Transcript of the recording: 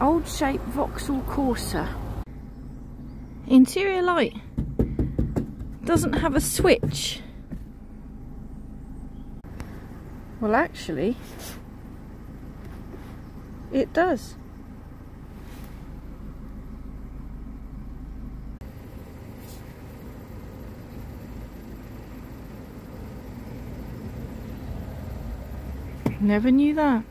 Old shape Vauxhall Corsa. Interior light doesn't have a switch. Well actually, it does. Never knew that.